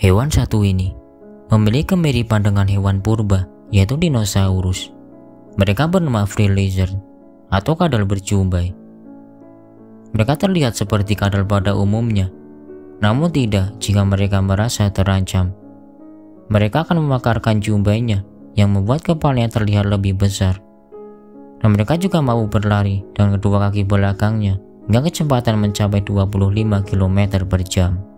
Hewan satu ini memiliki kemiripan dengan hewan purba, yaitu dinosaurus. Mereka bernama free lizard atau kadal berjumbai. Mereka terlihat seperti kadal pada umumnya, namun tidak jika mereka merasa terancam. Mereka akan memakarkan jumbainya yang membuat kepalanya terlihat lebih besar. Dan mereka juga mau berlari dengan kedua kaki belakangnya hingga kecepatan mencapai 25 km per jam.